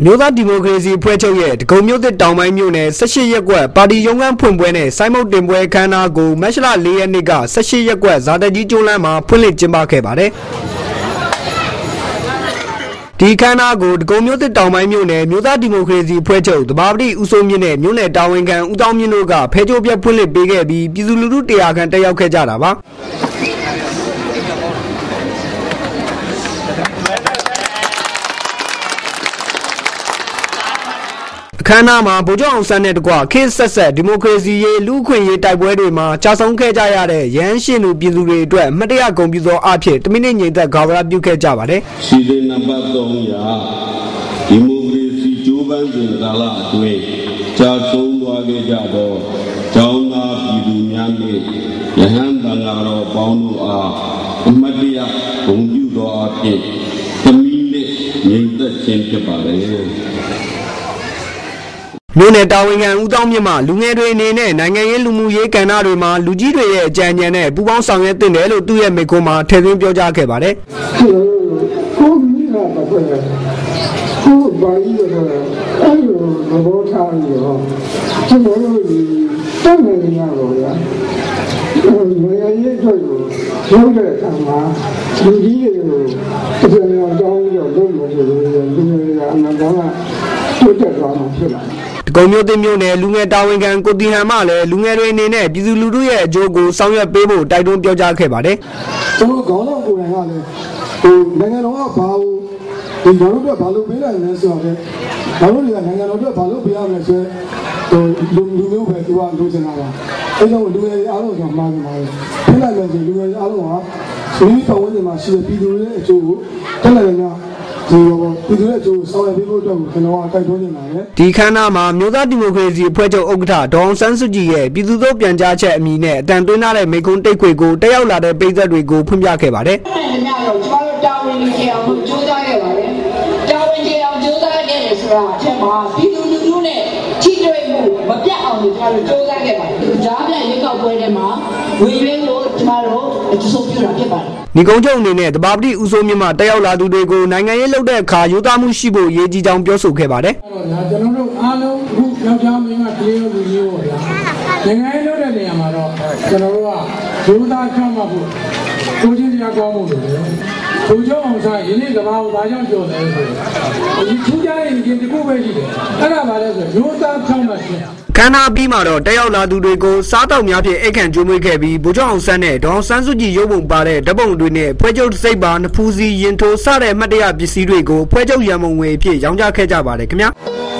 အမျိုးသားဒီမိုကရေစီအဖွဲ့ချုပ်ရဲ့ဒဂုံမြို့သစ်တောင်ပိုင်းမြို့နယ်18ရပ်ကွက်ပါတီရုံးခန်းဖွင့်ပွဲနဲ့စိုင်းမုတ်တင်ပွဲအခမ်းအနားကိုမတ်လ4ရက်နေ့က18ရပ်ကွက်ဇာတကြီးကျွန်းလမ်းမှာဖွင့်လှစ်ကျင်းပခဲ့ပါတယ်ဒီခမ်းနားကိုဒဂုံမြို့သစ်တောင်ပိုင်းမြို့နယ်မြို့သားဒီမိုကရေစီအဖွဲ့ချုပ်တဘာပတိဦးစိုးမြင့်နဲ့မြို့နယ်တာဝန်ခံဦးတောင်းမြင့်တို့ကဖဲကြိုးပြက်ဖွင့်လှစ်ပေးခဲ့ပြီးပြည်သူလူထုတရားခံတက်ရောက်ခဲ့ကြတာပါ အခမ်းအနားမှာဗိုလ်ချုပ်အောင်ဆန်းနဲ့တကွခေတ်ဆက်ဆက်ဒီမိုကရေစီရေးလူ့အခွင့်ရေးတိုက်ပွဲတွေမှာကြာဆုံးခဲ့ကြရတဲ့ရဟန်းရှင်လူပြည်သူတွေအတွက်အမှတ်တရဂုဏ်ပြုသောအဖြစ်တမိနစ်ငြိမ်သက်ဂါဝရပြုခဲ့ကြပါတယ်စီစဉ်နံပါတ်3ရာဒီမိုကရေစီကြိုးပမ်းစဉ်ကာလအတွင်းကြာဆုံးသွားခဲ့ကြသောကျောင်းသားပြည်သူများနှင့်ယဟန်တန်ဃာတော်ပေါင်းတို့အားအမတ်တရဂုဏ်ပြုသောအဖြစ်တမီးနဲ့ငြိမ်သက်ခြင်းဖြစ်ပါလေ မြို့နယ်တာဝန်ခံဦးတောင်းမြင့်မှလူငယ်တွေအနေနဲ့နိုင်ငံရေးလူမှုရေးကဏ္ဍတွေမှာလူကြီးတွေရဲ့အကြံဉာဏ်နဲ့ပူးပေါင်းဆောင်ရွက်သင့်တယ်လို့သူ့ရဲ့မိန့်ခွန်းမှာထည့်သွင်းပြောကြားခဲ့ပါတယ်ကိုမိနာတော့ကိုဘာကြီးတော့အဲ့လိုသဘောထားပြီးတော့ကျွန်တော်တို့ဒီတောင်းနေရတော့ဗျာငွေရေးအတွက်ကိုရောက်တဲ့အခါမှာလူကြီးတွေကိုတစ်ပြန်အောင်တောင်းပြီးတော့လုပ်လို့ဆိုလို့လူငယ်ကအမှန်တမ်းကတိုးတက်သွား မှာဖြစ်လာတယ်။တကုံမျိုးသိမ်းမျိုးနယ်လူငယ်တာဝန်ခံကိုတီဟန်မှလည်းလူငယ်တွေအနေနဲ့ပြည်သူလူထုရဲ့အကျိုးကိုဆောင်ရွက်ပေးဖို့တိုက်တွန်းပြောကြားခဲ့ပါတယ်ကျွန်တော်ခေါင်းဆောင်ကိုယ်တိုင်ကလည်းဟိုနိုင်ငံတော်ကဘာလို့ဒီကျွန်တော်တို့ကဘာလို့ပေးလိုက်လဲဆိုတော့ဘာလို့ဒီကနိုင်ငံတော်တို့ကဘာလို့ပေးရမလဲဆိုတော့ဟိုလူလူမျိုးပဲသူကလိုချင်တာပါအဲကြောင့်လူငယ်အားလုံးကမှားနေပါတယ်ပေးလိုက်လို့ဆိုလူငယ်အားလုံးကဒီပတ်ဝန်းကျင်မှာရှိတဲ့ပြည်သူတွေရဲ့အကျိုးကိုတက်လိုက်ရင် ဒီဘောပြည်သူရဲ့အကျိုးဆောင်ရွက်ပေးဖို့အတွက်ကိုကျွန်တော်ကတိုက်တွန်းနေပါတယ်။ဒီခမ်းနားမှာမြို့သားဒီမိုကရေစီအဖွဲ့ချုပ်ဥက္ကဋ္ဌဒေါအောင်ဆန်းစုကြည်ရဲ့ပြည်သူ့သို့ပြန်ကြားချက်အမည်နဲ့အတန်သွင်းထားတဲ့မိန့်ခွန်းတိတ်ခွေကိုတက်ရောက်လာတဲ့ပိတ်သက်တွေကိုဖွင့်ပြခဲ့ပါတယ်အဲ့ဒီညတော့ကျမတို့တာဝန်ယူကြအောင်လို့ကြိုးစားခဲ့ပါတယ်။တာဝန်ကြအောင်ကြိုးစားခဲ့တယ်ဆိုတာအထက်မှာပြည်သူလူထုနဲ့ထိတွေ့မှုမပြတ်အောင်လို့ကျမတို့ကြိုးစားခဲ့ပါတယ်။ကြားပြရွေးကောက်ပွဲထဲမှာဝင်ရွေးလို့ကျမတို့ အကျဆုံးပြုတာဖြစ်ပါတယ်။။ညီကုန်းချုပ်အနေနဲ့တဘာပတိဦးစိုးမြင့်မှတက်ရောက်လာသူတွေကိုနိုင်ငံရေးလုပ်တဲ့အခါယူသားမှုရှိဖို့အရေးကြီးကြောင်းပြောဆိုခဲ့ပါတယ်အဲ့တော့ညာကျွန်တော်တို့အားလုံးအခုယောက်ျားမင်းကကလေးရောလူကြီးရောဗျာနိုင်ငံရေးလုပ်တဲ့နေရာမှာတော့ကျွန်တော်တို့ကဒုသားချမှတ်ဖို့ကိုချင်းတရားကောင်းမှုလို့ လေဘုကြောင့်အောင်စားယနေ့ကဘာကိုဘာကြောင့်ပြောတယ်ဆိုတော့ဒီထူးခြားတဲ့ရင်တစ်ခုပဲရှိတယ်အဲ့ဒါပါလဲဆိုဒုသားချမှတ်ခြင်း။ခမ်းနားပြီးမှတော့တက်ရောက်လာသူတွေကိုစားတောက်များဖြင့်အိတ်ခံကျွေးမွေးခဲ့ပြီးဗိုလ်ချုပ်အောင်ဆန်းနဲ့ဒေါအောင်ဆန်းစုကြည်ရုပ်ပုံပါတဲ့ဓာတ်ပုံတွေနဲ့ဖွဲ့ချုပ်စိတ်ပါနဖူးစီရင်ထိုးစတဲ့အမှတ်တရပစ္စည်းတွေကိုဖွဲ့ချုပ်ရန်မုံငွေအဖြစ်ရောင်းချခဲ့ကြပါတယ်ခင်ဗျာ။